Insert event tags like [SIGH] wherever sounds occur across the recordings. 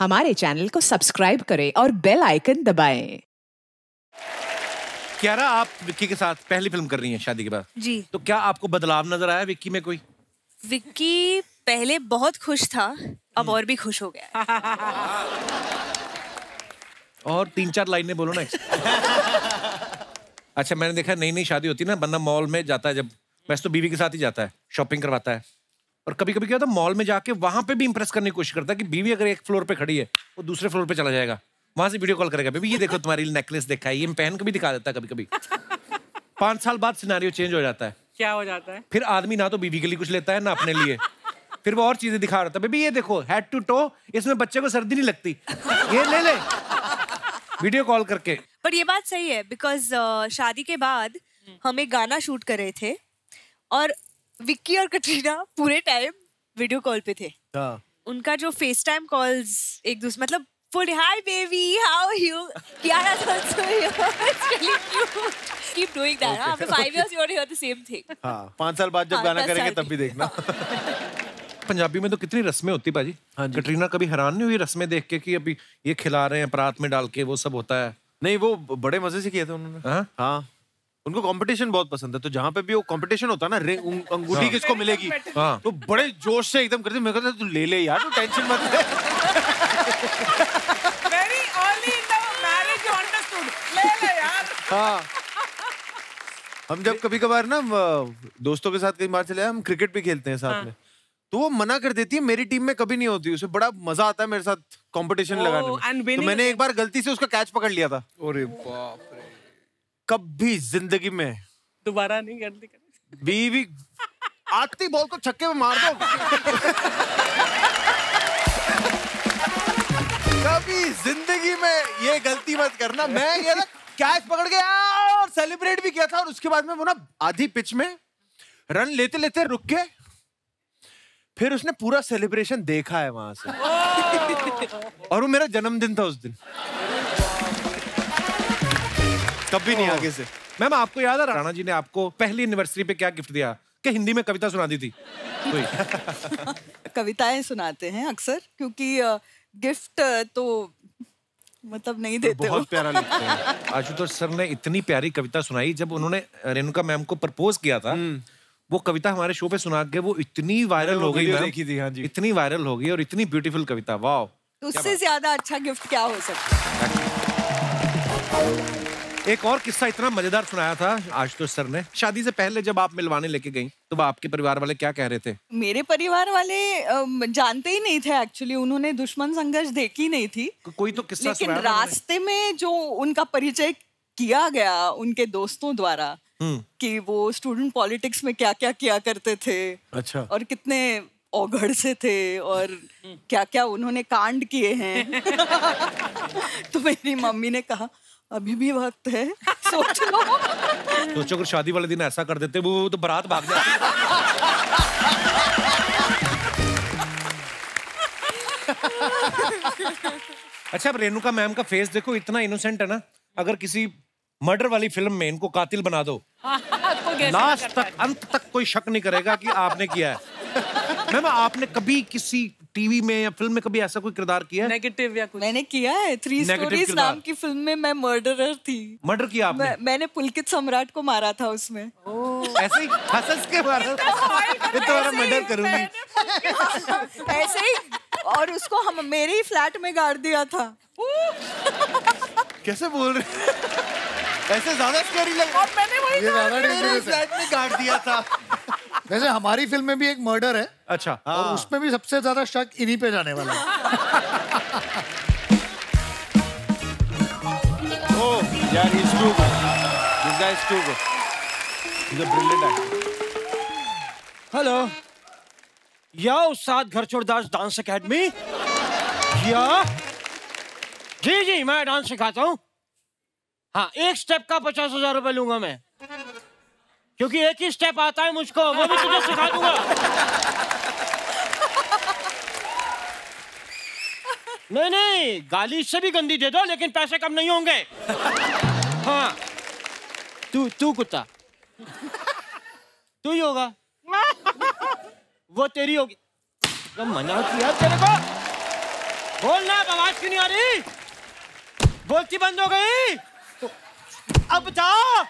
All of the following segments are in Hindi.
हमारे चैनल को सब्सक्राइब करें और बेल आइकन दबाएँ। क्यारा आप विक्की के साथ पहली फ़िल्म कर रही हैं शादी के बाद? जी। तो क्या आपको बदलाव नज़र आया विक्की में कोई? विक्की पहले बहुत खुश था अब और भी खुश हो गया [LAUGHS] और तीन चार लाइनें बोलो ना [LAUGHS] अच्छा मैंने देखा नई नई शादी होती है ना बंदा मॉल में जाता है जब वैसे तो बीवी के साथ ही जाता है शॉपिंग करवाता है। और कभी कभी क्या होता है मॉल में जाके वहाँ पे भी इंप्रेस करने की कोशिश करता है कि बीवी अगर एक फ्लोर पे खड़ी है वो दूसरे फ्लोर पे चला जाएगा। वहाँ से वीडियो कॉल करेगा बेबी ये देखो तुम्हारी नेकलेस देखा है ये पहन के भी दिखा देता है कभी कभी पाँच साल बाद सिनारियो चेंज हो जाता है। क्या हो जाता है? फिर आदमी ना तो बीवी के लिए कुछ लेता है ना अपने लिए। [LAUGHS] फिर वो और चीज़ें दिखा रहा था बेबी ये देखो हेड टू टो इसमें बच्चे को सर्दी नहीं लगती। ये ले ले। वीडियो कॉल करके। पर ये बात सही है बिकॉज़ uh, शादी के बाद हम एक गाना शूट कर रहे थे और विक्की और कटरीना पूरे टाइम वीडियो कॉल पे थे। हाँ। उनका जो फेस टाइम कॉल्स एक दूसरे मतलब full hi baby how you also cute keep doing that after 5 years you hear the same thing हाँ पाँच साल बाद जब हाँ, गाना करेंगे तब भी देखना। पंजाबी में तो कितनी रस्में होती भाजी। हाँ कटरीना कभी हैरान नहीं हुई रस्में देख के कि अभी ये खिला रहे हैं परात में डाल के वो सब होता है? नहीं वो बड़े मज़े से किए थे उन्होंने। हाँ? हाँ उनको कंपटीशन बहुत पसंद है तो जहाँ पे भी वो कंपीटिशन होता है ना रिंग अंगूठी किसको मिलेगी? हाँ। तो बड़े जोश से एकदम करते मेरे को तू ले ले यार तू टेंशन मत ले. Very early in the marriage you understood ले ले यार। हाँ। हम जब कभी कभार ना दोस्तों के साथ कई बार चले हम क्रिकेट भी खेलते हैं साथ में। तो वो मना कर देती है मेरी टीम में कभी नहीं होती उसे बड़ा मज़ा आता है मेरे साथ कंपटीशन Oh, लगाने में। तो मैंने एक बार गलती से उसका कैच पकड़ लिया था। अरे बाप कभी ज़िंदगी में दोबारा नहीं करती कर बीवी आती बॉल को छक्के में मार दो कभी ज़िंदगी में ये गलती मत करना। मैं ये ना कैच पकड़ गया और सेलिब्रेट भी किया था और उसके बाद में वो ना आधी पिच में रन लेते लेते रुक के फिर उसने पूरा सेलिब्रेशन देखा है वहाँ से। और वो मेरा जन्मदिन था उस दिन। कभी नहीं आगे से। मैम आपको याद है राणा जी ने आपको पहली एनिवर्सरी पे क्या गिफ्ट दिया? कि हिंदी में कविता सुना दी थी [LAUGHS] कविताएँ सुनाते हैं अक्सर क्योंकि गिफ्ट तो मतलब नहीं देते बहुत प्यारा लगता है। [LAUGHS] आशुतोष सर ने इतनी प्यारी कविता सुनाई जब उन्होंने रेणुका मैम को प्रपोज किया था वो कविता हमारे शो पे सुना के वो इतनी वायरल हो गई देखी थी, हाँ जी। इतनी वायरल हो गई और इतनी ब्यूटीफुल कविता वाह तो उससे ज़्यादा अच्छा गिफ्ट क्या हो सकता है? एक और किस्सा इतना मज़ेदार सुनाया था आज तो सर ने। शादी से पहले जब आप मिलवाने लेके गई तो आपके परिवार वाले क्या कह रहे थे? मेरे परिवार वाले जानते ही नहीं थे एक्चुअली उन्होंने दुश्मन संघर्ष देखी नहीं थी। को- कोई तो किस्सा लेकिन? रास्ते में जो उनका परिचय किया गया उनके दोस्तों द्वारा हम्म। कि वो स्टूडेंट पॉलिटिक्स में क्या क्या किया करते थे अच्छा। और कितने औघड़ से थे और क्या क्या उन्होंने कांड किए हैं। [LAUGHS] [LAUGHS] तो मेरी मम्मी ने कहा अभी भी वक्त है। [LAUGHS] सोच। लो सोचो अगर शादी वाले दिन ऐसा कर देते वो तो बारात भाग जाती। अच्छा अब रेणुका मैम का फेस देखो इतना इनोसेंट है ना। अगर किसी मर्डर वाली फ़िल्म में इनको कातिल बना दो लास्ट तक अंत तक कोई शक नहीं करेगा कि आपने किया है। [LAUGHS] मैम आपने कभी किसी टीवी में या फ़िल्म में कभी ऐसा कोई किरदार किया है? नेगेटिव या कुछ? मैंने किया है थ्री स्टोरीज नाम की फ़िल्म में मैं मर्डरर थी। मर्डर किया आपने? मैं, मैंने पुलकित सम्राट को मारा था उसमें। ऐसे ही हंस के मारा ये तुम्हारा मर्डर करूँगी। ऐसे ही। और उसको हम मेरे ही फ्लैट में गाड़ दिया था। कैसे बोल रहे ऐसे ज़्यादा स्कैरी लग और मैंने वही ये ज़्यादा मेरे फ्लैट [LAUGHS] में गाड़ दिया था। वैसे हमारी फ़िल्म में भी एक मर्डर है अच्छा। और उसमें भी सबसे ज़्यादा शक इन्हीं पे जाने वाला है। [LAUGHS] यार. हेलो या उस्ताद घर छोड़दास डांस एकेडमी या जी जी मैं डांस सिखाता हूँ। हाँ एक स्टेप का पचास हज़ार रुपए लूँगा मैं। क्योंकि एक ही स्टेप आता है मुझको, वो भी तुझे सिखा दूँगा। नहीं नहीं, गाली इससे भी गंदी दे दो, लेकिन पैसे कम नहीं होंगे। हाँ। तू तू कुत्ता। तू ही होगा। वो तेरी होगी। तो मना किया तेरे को। बोलना अब आवाज़ क्यों नहीं आ रही? बोलती बंद हो गई। अब बताओ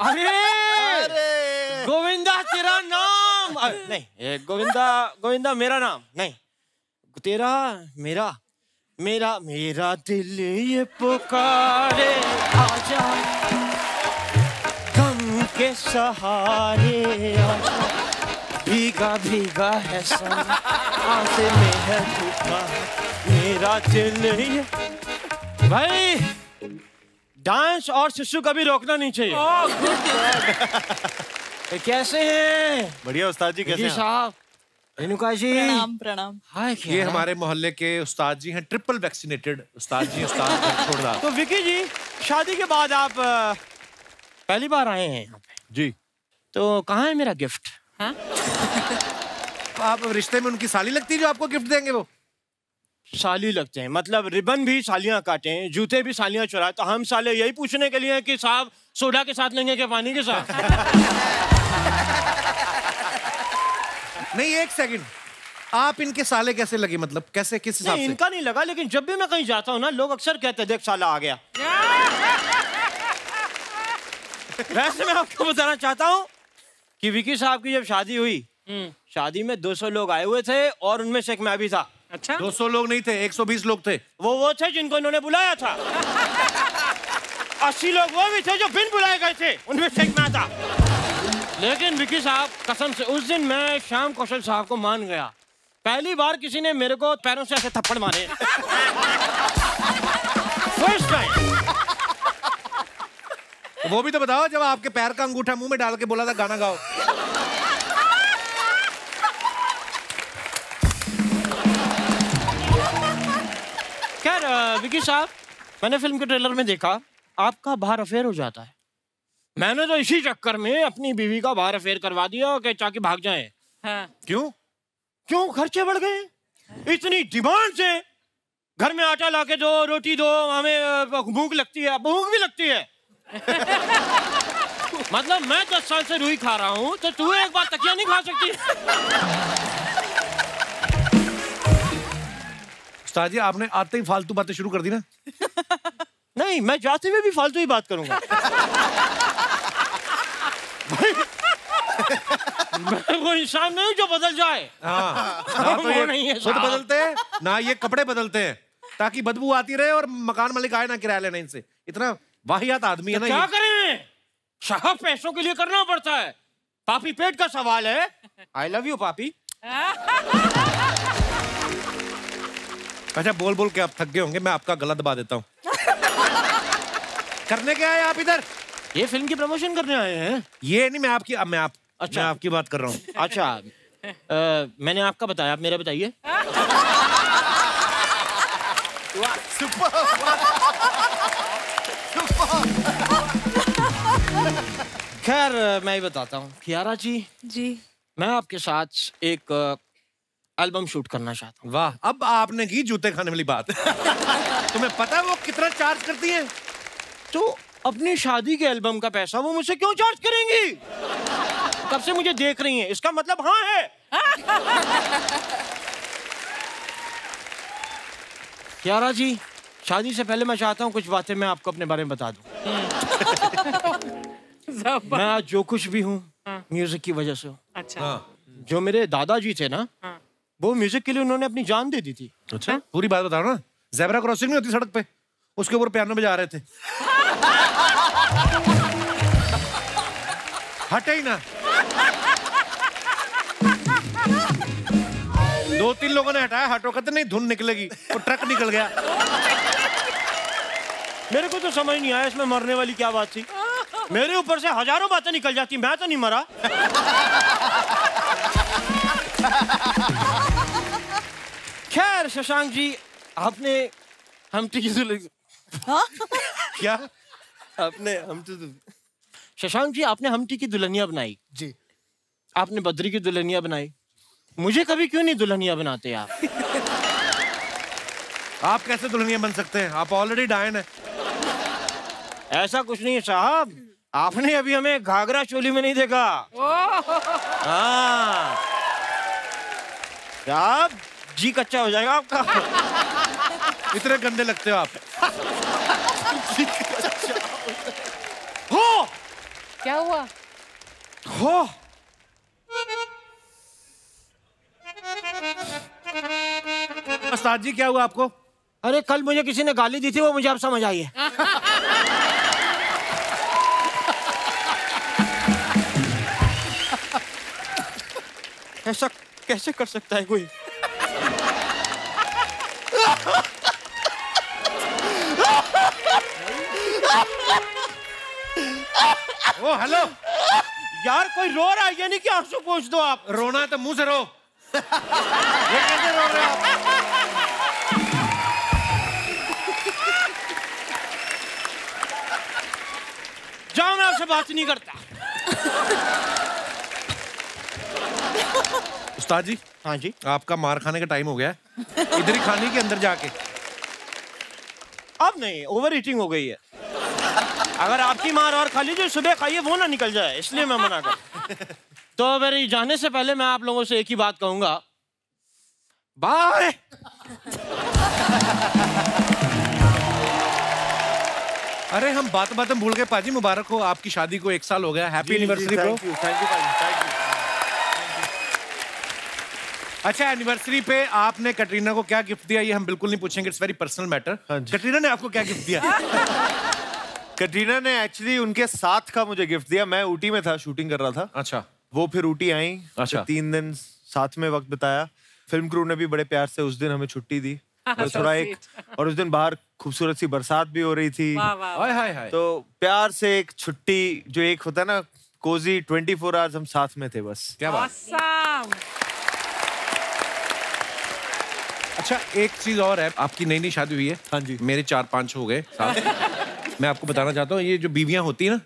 अरे! गोविंदा तेरा नाम! अ, नहीं ये गोविंदा गोविंदा मेरा नाम नहीं। तेरा मेरा मेरा मेरा दिल ये पुकारे आजा। गम के सहारे आजा। भीगा भीगा है सन आँखें में है धोखा मेरा दिल ये भाई डांस और शिशु कभी रोकना नहीं चाहिए। ये कैसे हैं? बढ़िया उस्ताद जी कैसे हैं? साहब। रेणुका जी। प्रणाम प्रणाम। हाय ये है? हमारे मोहल्ले के उस्ताद जी हैं ट्रिपल वैक्सीनेटेड उस्ताद जी उस्ताद छोड़दार। तो विकी जी शादी के बाद आप पहली बार आए हैं यहाँ पे? जी। तो कहाँ है मेरा गिफ्ट आप रिश्ते में उनकी साली लगती है जो आपको गिफ्ट देंगे वो? साली लगते हैं। मतलब रिबन भी सालियाँ काटे जूते भी सालियाँ चुराए। तो हम साले यही पूछने के लिए हैं कि साहब सोडा के साथ लेंगे कि पानी के साथ? [LAUGHS] नहीं एक सेकंड आप इनके साले कैसे लगे मतलब? कैसे किस हिसाब से? इनका नहीं लगा लेकिन जब भी मैं कहीं जाता हूँ ना लोग अक्सर कहते हैं देख साला आ गया। [LAUGHS] वैसे मैं आपको बताना चाहता हूँ कि विकी साहब की जब शादी हुई शादी में 200 लोग आए हुए थे और उनमें से एक मैं भी था। अच्छा। 200 लोग नहीं थे 120 लोग थे। वो वो थे जिनको इन्होंने बुलाया था। [LAUGHS] अस्सी लोग वो भी थे जो बिन बुलाए गए थे उनमें से एक मैं था। लेकिन विकी साहब कसम से उस दिन मैं श्याम कौशल साहब को मान गया। पहली बार किसी ने मेरे को पैरों से ऐसे थप्पड़ मारे। [LAUGHS] फ़र्स्ट टाइम [LAUGHS] वो भी तो बताओ जब आपके पैर का अंगूठा मुँह में डाल के बोला था गाना गाओ। खैर विकी साहब मैंने फ़िल्म के ट्रेलर में देखा आपका बाहर अफेयर हो जाता है। मैंने तो इसी चक्कर में अपनी बीवी का बाहर अफेयर करवा दिया कि चाके भाग जाए। हाँ। क्यों? क्यों? खर्चे बढ़ गए। इतनी डिमांड से घर में आटा लाके दो रोटी दो हमें भूख लगती है भूख भी लगती है। मतलब मैं दस साल से रुई खा रहा हूँ तो तू एक बार तकिया नहीं खा सकती? उस्ताद जी आपने आते ही फालतू बातें शुरू कर दी ना? नहीं मैं जाते हुए भी फालतू ही बात करूँगा। मैं वो इंसान नहीं जो बदल जाए। हाँ। हाँ, तो ये नहीं है खुद बदलते हैं ना ये कपड़े बदलते हैं ताकि बदबू आती रहे और मकान मालिक आए ना किराया लेने इनसे। इतना वाहियात आदमी है ना क्या करें? साहब पैसों के लिए करना पड़ता है। पापी पेट का सवाल है। आई लव यू पापी। अच्छा बोल बोल के आप थक गए होंगे मैं आपका गला दबा देता हूँ। करने क्या है आप इधर? ये फ़िल्म की प्रमोशन करने आए हैं। ये नहीं मैं आपकी मैं आप अच्छा। मैं आपकी बात कर रहा हूँ। अच्छा। अ, मैंने आपका बताया आप मेरा बताइए। [LAUGHS] खैर मैं ही बताता हूँ। कियारा जी जी। मैं आपके साथ एक एल्बम शूट करना चाहता हूँ। वाह अब आपने की जूते खाने वाली बात। [LAUGHS] तुम्हें पता है वो कितना चार्ज करती है? तो अपनी शादी के एल्बम का पैसा वो मुझसे क्यों चार्ज करेंगी? कब से मुझे देख रही हैं? इसका मतलब हाँ है। [LAUGHS] कियारा जी शादी से पहले मैं चाहता हूँ कुछ बातें मैं आपको अपने बारे में बता दूँ। [LAUGHS] मैं आज जो कुछ भी हूँ म्यूज़िक की वजह से हूँ। अच्छा। हाँ। जो मेरे दादाजी थे ना हाँ। वो म्यूज़िक के लिए उन्होंने अपनी जान दे दी थी। अच्छा पूरी बात बताओ ना। जेबरा क्रॉसिंग नहीं होती सड़क पे? उसके ऊपर पियानो बजा रहे थे। [LAUGHS] हटे ही ना। दो तीन लोगों ने हटाया हटो कहते नहीं धुन निकलेगी वो ट्रक निकल गया। [LAUGHS] मेरे को तो समझ नहीं आया इसमें मरने वाली क्या बात थी। मेरे ऊपर से हज़ारों बातें निकल जाती मैं तो नहीं मरा। खैर शशांक जी आपने हम की दुल्हन क्या? आपने हम तो शशांक जी आपने हमटी की दुल्हनिया बनाई। जी। आपने बद्री की दुल्हनिया बनाई। मुझे कभी क्यों नहीं दुल्हनिया बनाते आप? [LAUGHS] आप कैसे दुल्हनिया बन सकते हैं? आप ऑलरेडी डायन है। ऐसा कुछ नहीं है साहब। आपने अभी हमें घाघरा चोली में नहीं देखा। हाँ। साहब जी कच्चा हो जाएगा आपका। इतने गंदे लगते हो आप। हो। क्या हुआ? हो। उस्ताद जी क्या हुआ आपको? अरे कल मुझे किसी ने गाली दी थी वो मुझे अब समझ आई है। [LAUGHS] ऐसा कैसे कर सकता है कोई? Oh, hello. यार, कोई रो रहा है? ये नहीं कि आँसू पूछ दो आप। रोना तो मुँह से रो। ये कैसे रो रहे हो जाओ मैं आपसे बात नहीं करता। उस्ताद जी हाँ जी। आपका मार खाने का टाइम हो गया है। इधर ही खाने के अंदर जाके। अब नहीं ओवर ईटिंग हो गई है। अगर आपकी मार और खा लीजिए सुबह खाइए वो ना निकल जाए इसलिए मैं मना कर तो मेरे जाने से पहले मैं आप लोगों से एक ही बात कहूँगा। बाय! अरे हम बात बात में भूल गए। पाजी मुबारक हो आपकी शादी को एक साल हो गया। Happy anniversary bro thank you thank you thank you अच्छा एनिवर्सरी पे आपने कटरीना को क्या गिफ्ट दिया? ये हम बिल्कुल नहीं पूछेंगे it's very personal matter Katrina ने आपको क्या गिफ्ट दिया? [LAUGHS] कटरीना ने एक्चुअली उनके साथ का मुझे गिफ्ट दिया। मैं ऊटी में था शूटिंग कर रहा था। अच्छा। वो फिर ऊटी आई अच्छा। तीन दिन साथ में वक्त बिताया। फ़िल्म क्रू ने भी बड़े प्यार से उस दिन हमें छुट्टी दी। [LAUGHS] और थोड़ा एक और उस दिन बाहर खूबसूरत सी बरसात भी हो रही थी। हाय हाय। तो प्यार से एक छुट्टी जो एक होता है ना कोजी ट्वेंटी फोर आवर्स हम साथ में थे बस। क्या बात अच्छा एक चीज़ और है आपकी नई नई शादी हुई है। हाँ जी। मेरे चार पाँच हो गए मैं आपको बताना चाहता हूँ ये जो बीवियाँ होती है ना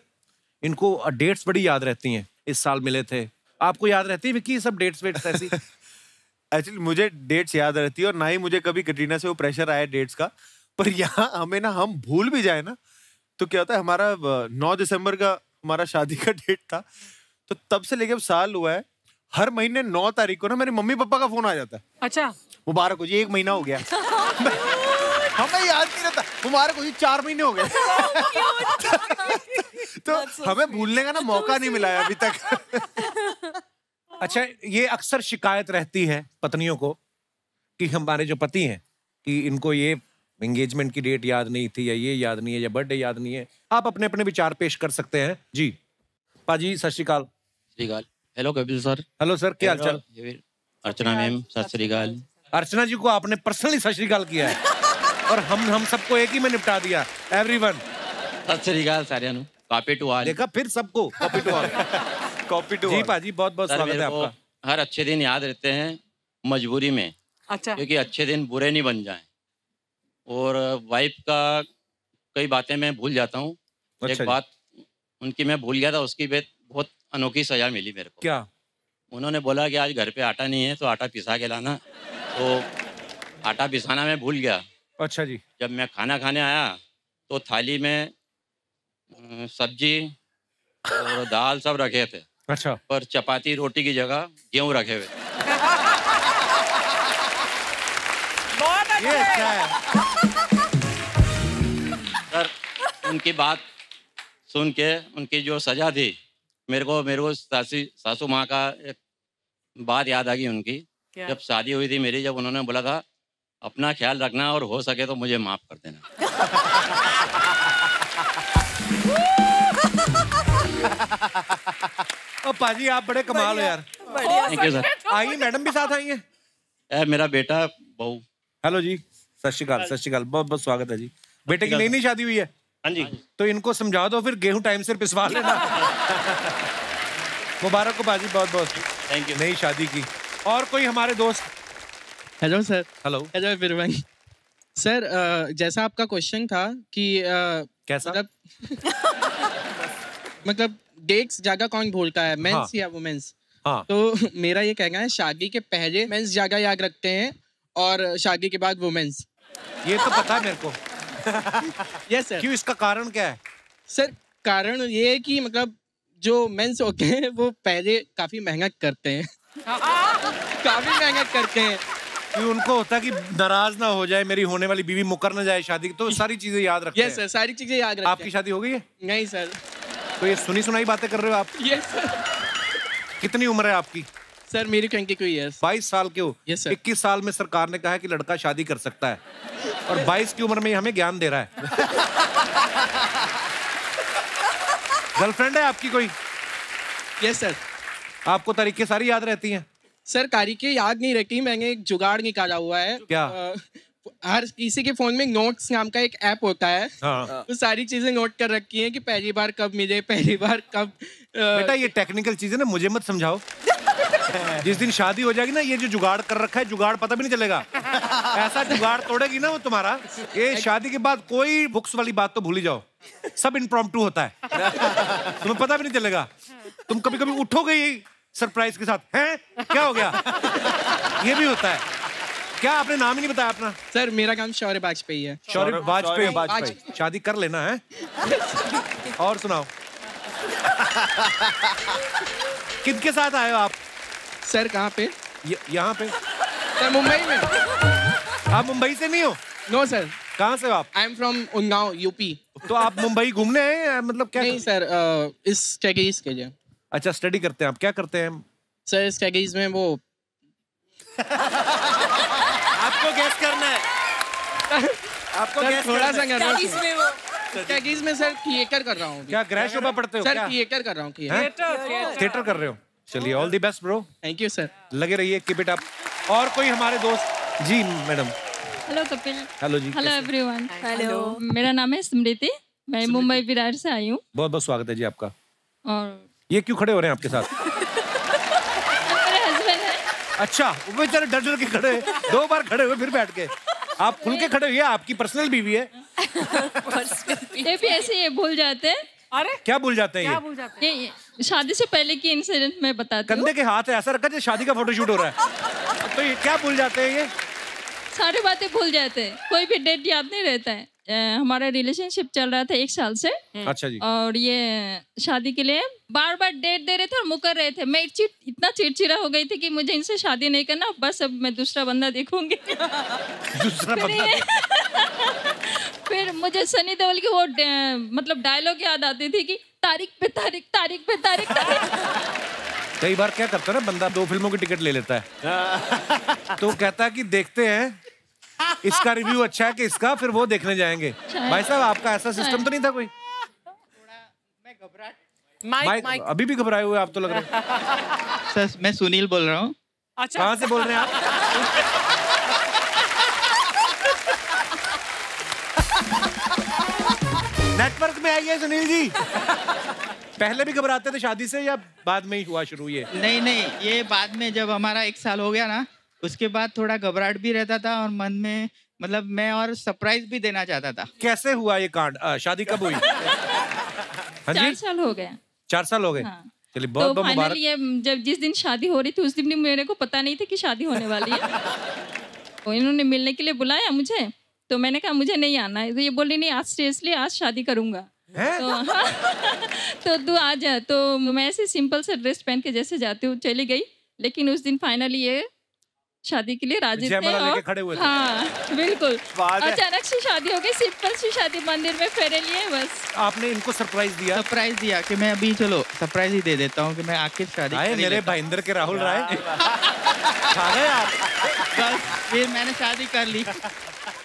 इनको डेट्स बड़ी याद रहती हैं। इस साल मिले थे। आपको याद रहती है विक्की सब डेट्स वेट्स ऐसी? [LAUGHS] एक्चुअली मुझे डेट्स याद रहती है और ना ही मुझे कभी कटरीना से वो प्रेशर आया डेट्स का। पर यहाँ हमें ना हम भूल भी जाए ना तो क्या होता है हमारा नौ दिसंबर का हमारा शादी का डेट था तो तब से लेके अब साल हुआ है हर महीने नौ तारीख को ना मेरे मम्मी पापा का फ़ोन आ जाता है। अच्छा। मुबारक हो जी एक महीना हो गया। [LAUGHS] हमें याद नहीं रहता। मुबारक हो जी चार महीने हो गए। [LAUGHS] तो हमें भूलने का ना [LAUGHS] मौका नहीं मिला है अभी तक। अच्छा ये अक्सर शिकायत रहती है पत्नियों को कि हमारे जो पति हैं कि इनको ये एंगेजमेंट की डेट याद नहीं थी या ये याद नहीं है या बर्थडे याद नहीं है। आप अपने अपने विचार पेश कर सकते हैं। जी। पाजी सत श्रीकाल hello Kapil sir. Hello sir क्या हालचाल हेलो, अर्चना मैम सत श्रीकाल अर्चना जी को आपने पर्सनली सत श्रीकाल किया है। और हम हम सबको एक ही में निपटा दिया। एवरीवन सत श्रीकाल सारियाँ नु कॉपी टू ऑल देखा फिर सबको। Copy to all copy to जी पाजी बहुत बहुत स्वागत है आपका। हर अच्छे दिन याद रहते हैं मजबूरी में। अच्छा। क्योंकि अच्छे दिन बुरे नहीं बन जाएँ। और वाइफ का कई बातें मैं भूल जाता हूँ। अच्छा एक बात उनकी मैं भूल गया था उसकी बेत बहुत अनोखी सजा मिली मेरे को। क्या? उन्होंने बोला कि आज घर पे आटा नहीं है तो आटा पिसा के लाना। तो आटा पिसाना मैं भूल गया। अच्छा जी। जब मैं खाना खाने आया तो थाली में सब्ज़ी और दाल सब रखे थे। अच्छा। पर चपाती रोटी की जगह गेहूँ रखे हुए। ये अच्छा अच्छा है। सर उनकी बात सुन के उनकी जो सजा थी मेरे को मेरे को सासी सासू माँ का एक बात याद आ गई उनकी। क्या? जब शादी हुई थी मेरी जब उन्होंने बोला था अपना ख्याल रखना और हो सके तो मुझे माफ़ कर देना। ओ पाजी आप बड़े कमाल हो यार। थैंक यू सर आइए मैडम भी साथ आई हैं ए, मेरा बेटा बहू। हेलो जी सत श्रीकाल सत श्रीकाल बहुत बहुत स्वागत है जी। बेटे की नई नई शादी हुई है। हाँ जी। तो इनको समझा दो फिर गेहूँ टाइम से पिसवा लेना। [LAUGHS] मुबारक हो बाजी बहुत बहुत। थैंक यू नई शादी की। और कोई हमारे दोस्त? Hello sir hello hello everyone sir जैसा आपका क्वेश्चन था कि अ, कैसा? मतलब [LAUGHS] मतलब डेट्स जगह कौन भूलता है? मेंस हाँ। या वुमेन्स हाँ। तो [LAUGHS] मेरा ये कहना है शादी के पहले मेंस जगह याद रखते हैं और शादी के बाद वुमेन्स ये तो पता है मेरे को। [LAUGHS] यस सर क्यों इसका कारण क्या है? सर कारण ये है कि मतलब जो मेंस होते हैं वो पहले काफ़ी मेहनत करते हैं। [LAUGHS] काफ़ी मेहनत करते हैं। कि उनको होता कि नाराज़ ना हो जाए मेरी होने वाली बीवी मुकर ना जाए शादी तो सारी चीज़ें याद रखते यस सर सारी चीज़ें याद रखते आपकी शादी हो गई है? नहीं सर तो ये सुनी सुनाई बातें कर रहे हो आप? यस सर कितनी उम्र है आपकी? सर मेरी ट्वेंटी टू ईयर्स बाईस साल के हो। Yes, sir. इक्कीस साल में सरकार ने कहा है कि लड़का शादी कर सकता है। और बाईस की उम्र में हमें ज्ञान दे रहा है। [LAUGHS] गर्लफ्रेंड है आपकी कोई? यस सर आपको तरीके सारी याद रहती हैं? सर तारीखें याद नहीं रहती मैंने एक जुगाड़ निकाला हुआ है। क्या? हर किसी के फ़ोन में नोट्स नाम का एक ऐप होता है। हाँ। तो सारी चीज़ें नोट कर रखी हैं कि पहली बार कब मिले पहली बार कब बेटा ये टेक्निकल चीज़ें ना मुझे मत समझाओ। [LAUGHS] जिस दिन शादी हो जाएगी ना ये जो जुगाड़ कर रखा है जुगाड़ पता भी नहीं चलेगा। ऐसा जुगाड़ तोड़ेगी ना वो तुम्हारा ये [LAUGHS] शादी के बाद कोई बुक्स वाली बात तो भूल ही जाओ। सब इम्प्रॉम्प्टू होता है। [LAUGHS] तुम्हें पता भी नहीं चलेगा। तुम कभी कभी उठोगे ही। सरप्राइज़ के साथ। हैं? क्या हो गया? ये भी होता है। क्या आपने नाम ही नहीं बताया अपना? सर मेरा काम शौर्य वाजपेयी है। शौर्य वाजपेयी वाजपेयी। शादी कर लेना है? और सुनाओ। किनके साथ आए हो आप? सर कहाँ पे? यहाँ पे। सर मुंबई में। आप मुंबई से नहीं हो? नो सर कहाँ से हो आप? I am from Unnao UP तो आप मुंबई घूमने आए हैं मतलब क्या नहीं सर इस स्टडीज़ के लिए अच्छा स्टडी करते हैं आप। क्या करते हैं? सर स्टडीज़ में वो आपको गैस करना है। आपको सर guess थोड़ा करना है। स्टडीज़ में सर थिएटर कर रहा हूँ क्या ग्रह शोभा पढ़ते हो सर थिएटर कर रहा हूँ? थिएटर थिएटर कर रहे हो। चलिए all the best bro thank you sir लगे रहिए कीप इट अप और कोई हमारे दोस्त? जी मैडम हेलो कपिल। हेलो जी हेलो एवरीवन हेलो मेरा नाम है स्मृति। मैं मुंबई विरार से आई हूँ। बहुत बहुत स्वागत है जी आपका। और ये क्यों खड़े हो रहे हैं आपके साथ? है। अच्छा वो बेचारे डर डर के खड़े हैं। दो बार खड़े हुए फिर बैठ के आप खुल के खड़े हुए आपकी पर्सनल बीवी है। ये भी ऐसे ही भूल जाते हैं। अरे क्या भूल जाते हैं ये? भूल जाते ये, ये शादी से पहले की इंसिडेंट में बताती हूँ। कंधे के हाथ है ऐसा रखा जैसे शादी का फोटोशूट हो रहा है। तो ये क्या भूल जाते हैं ये? सारी बातें भूल जाते हैं। कोई भी डेट याद नहीं रहता है। हमारा रिलेशनशिप चल रहा था एक साल से। अच्छा जी। और ये शादी के लिए बार बार डेट दे रहे थे और मुकर रहे थे। मैं चिट इतना चिड़चिड़ा हो गई थी कि मुझे इनसे शादी नहीं करना बस अब मैं दूसरा बंदा देखूँगी। [LAUGHS] दूसरा फिर बंदा [LAUGHS] फिर मुझे सनी देओल की वो मतलब डायलॉग याद आती थी कि तारीख पे तारीख तारीख पे तारीख तारीख। [LAUGHS] कई बार क्या करता है ना बंदा दो फ़िल्मों की टिकट ले लेता है। तो कहता है कि देखते हैं इसका रिव्यू अच्छा है कि इसका फिर वो देखने जाएँगे। भाई साहब आपका ऐसा सिस्टम तो नहीं था कोई? माइक माइक माइक अभी भी घबराए हुए आप तो लग रहे हैं। सर मैं सुनील बोल रहा हूँ। अच्छा। कहाँ से बोल रहे हैं आप? नेटवर्क में आइए सुनील जी। पहले भी घबराते थे शादी से या बाद में ही हुआ शुरू ये? नहीं नहीं ये बाद में जब हमारा एक साल हो गया ना उसके बाद थोड़ा घबराहट भी रहता था और मन में मतलब मैं और सरप्राइज़ भी देना चाहता था। कैसे हुआ ये कांड? शादी कब हुई? हाँ चार साल हो गया चार साल हो गए? हाँ। चलिए बहुत तो बहुत फाइनली ये जब जिस दिन शादी हो रही थी उस दिन भी मेरे को पता नहीं था कि शादी होने वाली है। तो इन्होंने मिलने के लिए बुलाया मुझे तो मैंने कहा मुझे नहीं आना है। तो ये बोली नहीं आज सीरियसली आज शादी करूँगा। तो हाँ? [LAUGHS] तो तू आ जा तो मैं ऐसे सिंपल से ड्रेस पहन के जैसे जाती हूँ चली गई। लेकिन उस दिन फाइनली ये शादी के लिए राज़ी थे और खड़े हुए हाँ बिल्कुल। अचानक से शादी हो गई सिंपल सी शादी मंदिर में फेरे लिए बस। आपने इनको सरप्राइज़ दिया? सरप्राइज़ दिया कि मैं अभी चलो सरप्राइज़ ही दे देता हूँ कि मैं आखिर शादी आए मेरे भाईंदर के राहुल राय। हूँ। बस फिर मैंने शादी कर ली।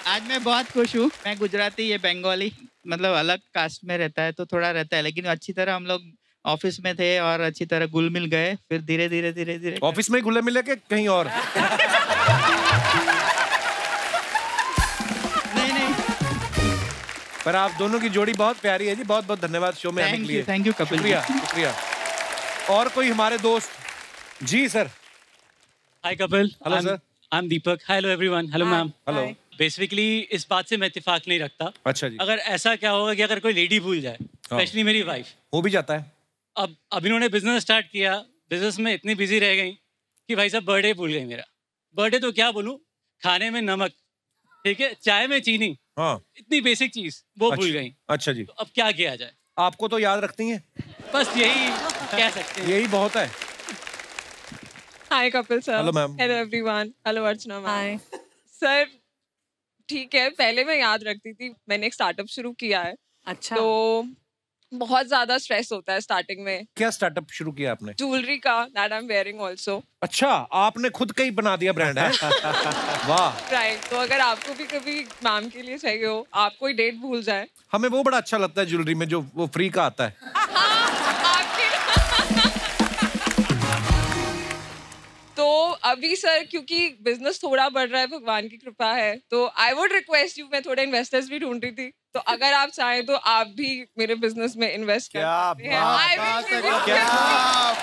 आज मैं बहुत खुश हूँ। मैं गुजराती ये बंगाली मतलब अलग कास्ट में रहता है तो थोड़ा रहता है लेकिन अच्छी तरह हम लोग ऑफ़िस में थे और अच्छी तरह गुल मिल गए फिर धीरे धीरे धीरे धीरे ऑफ़िस में ही घुले मिले के कहीं और? नहीं नहीं। पर आप दोनों की जोड़ी बहुत प्यारी है जी बहुत बहुत धन्यवाद शो में आने के थैंक लिए। यू थैंक यू कपिल शुक्रिया शुक्रिया। और कोई हमारे दोस्त? जी sir. Hi Kapil. Hello sir I am Deepak. Hello everyone hello ma'am hello basically इस बात से मैं इतफाक नहीं रखता। अच्छा जी। अगर ऐसा क्या होगा कि अगर कोई लेडी भूल जाए हाँ। स्पेशली मेरी वाइफ हो भी जाता है। अब अब इन्होंने बिज़नेस स्टार्ट किया बिज़नेस में इतनी बिज़ी रह गई कि भाई साहब बर्थडे भूल गई मेरा। बर्थडे तो क्या बोलूँ? खाने में नमक ठीक है? चाय में चीनी हाँ। इतनी बेसिक चीज़ वो भूल अच्छा- गई। अच्छा जी। तो अब क्या किया जाए? आपको तो याद रखती हैं? बस यही कह सकते हैं। यही बहुत है। Hi Kapil sir Hello, ma'am. Hello everyone hello Archana ma'am sir ठीक है पहले मैं याद रखती थी मैंने एक स्टार्टअप शुरू किया है। अच्छा। तो बहुत ज़्यादा स्ट्रेस होता है स्टार्टिंग में। क्या स्टार्टअप शुरू किया आपने? ज्वेलरी का that I am wearing also अच्छा आपने खुद का ही बना दिया ब्रांड है? [LAUGHS] वाह। राइट तो अगर आपको भी कभी मैम के लिए चाहिए हो आप कोई डेट भूल जाए। हमें वो बड़ा अच्छा लगता है ज्वेलरी में जो वो फ्री का आता है। [LAUGHS] [LAUGHS] तो अभी सर क्योंकि बिज़नेस थोड़ा बढ़ रहा है भगवान की कृपा है तो आई वुड रिक्वेस्ट यू मैं थोड़े इन्वेस्टर्स भी ढूंढ रही थी। तो अगर आप चाहें तो आप भी मेरे बिज़नेस में इन्वेस्ट कर सकते हैं। क्या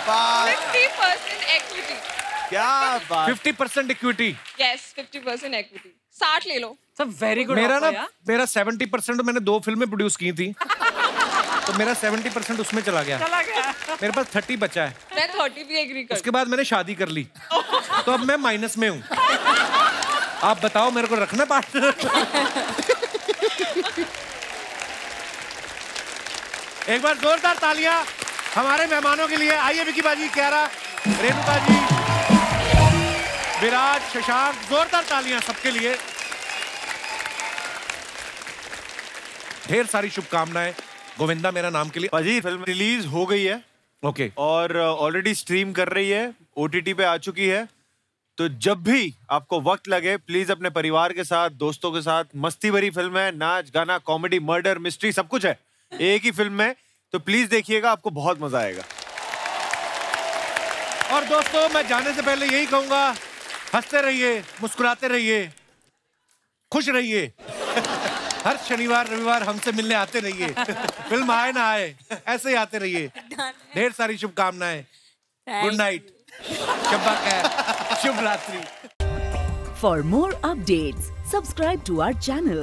बात 50% equity. Fifty percent equity Yes, 50% equity. 60 ले लो। सब वेरी मेरा ना मेरा सेवेंटी परसेंट मैंने दो फ़िल्में प्रोड्यूस की थी। तो मेरा सेवेंटी परसेंट उसमें चला गया। चला गया। मेरे पास थर्टी बचा है। मैं 30 भी एग्री कर उसके बाद मैंने शादी कर ली। तो अब मैं माइनस में हूँ। आप बताओ मेरे को रखना पार्टनर एक बार जोरदार तालियाँ हमारे मेहमानों के लिए। आइए विकी बाजी क्यारा रेणुका जी विराज शशांक जोरदार तालियाँ सबके लिए। ढेर सारी शुभकामनाएँ। गोविंदा मेरा नाम के लिए। अजी फ़िल्म रिलीज़ हो गई है। ओके। okay. और ऑलरेडी स्ट्रीम कर रही है। ओटीटी पे आ चुकी है। तो जब भी आपको वक्त लगे प्लीज़ अपने परिवार के साथ दोस्तों के साथ। मस्ती भरी फ़िल्म है नाच गाना कॉमेडी मर्डर मिस्ट्री सब कुछ है। एक ही फ़िल्म में तो प्लीज़ देखिएगा आपको बहुत मज़ा आएगा। और दोस्तों मैं जाने से पहले यही कहूँगा हँसते रहिए मुस्कुराते रहिए खुश रहिए। [LAUGHS] हर शनिवार रविवार हमसे मिलने आते रहिए। [LAUGHS] फ़िल्म आए ना आए ऐसे ही आते रहिए। [LAUGHS] ढेर सारी शुभकामनाएँ। गुड नाइट शब्बा खैर। शुभ रात्रि। For more updates, subscribe to our channel,